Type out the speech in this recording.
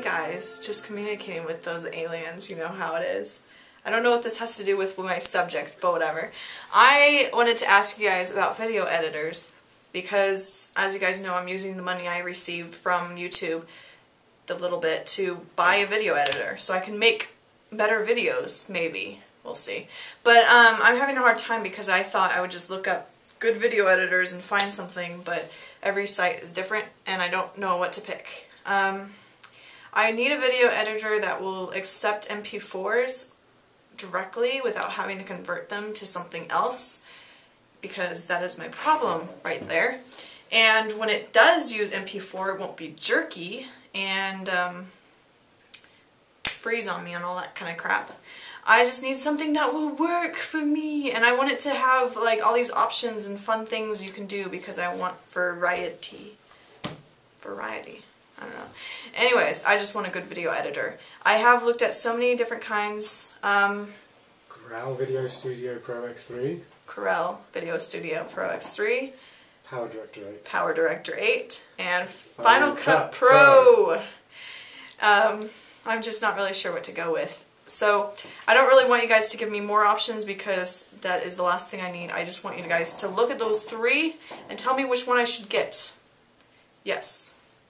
guys. Just communicating with those aliens, you know how it is. I don't know what this has to do with my subject, but whatever. I wanted to ask you guys about video editors because, as you guys know, I'm using the money I received from YouTube, the little bit, to buy a video editor so I can make better videos, maybe. We'll see. But um, I'm having a hard time because I thought I would just look up good video editors and find something, but every site is different and I don't know what to pick. Um, I need a video editor that will accept MP4s directly without having to convert them to something else because that is my problem right there. And when it does use MP4, it won't be jerky and um, freeze on me and all that kind of crap. I just need something that will work for me and I want it to have like all these options and fun things you can do because I want variety. Variety. I don't know. Anyways, I just want a good video editor. I have looked at so many different kinds. Um, Corel Video Studio Pro X3. Corel Video Studio Pro X3. Power Director 8. Power Director 8. And Final Final Cut, Cut Pro. Um, I'm just not really sure what to go with. So I don't really want you guys to give me more options because that is the last thing I need. I just want you guys to look at those three and tell me which one I should get. Yes.